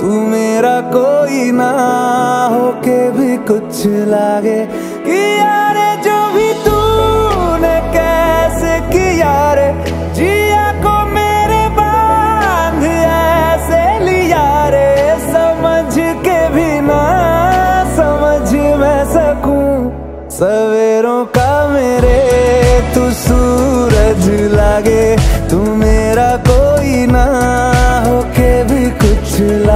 तू मेरा कोई ना होके भी कुछ लागे कि यारे जो भी तूने कैसे किया रे? जिया को मेरे बाँध ऐसे लिया रे। समझ के भी ना समझ मैं सकूँ। सवेरों का मेरे तू सूरज लागे। तू मेरा कोई ना होके भी कुछ लागे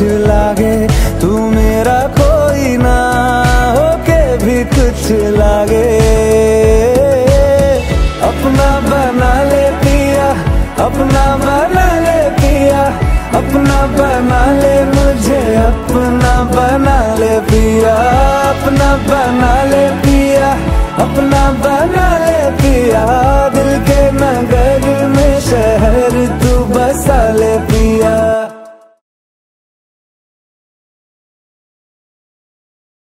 कुछ लागे, तू मेरा कोई ना हो के भी कुछ लागे। अपना बना ले पिया, अपना बना ले पिया, अपना बना ले मुझे, अपना बना ले पिया, अपना बना ले पिया, अपना बना ले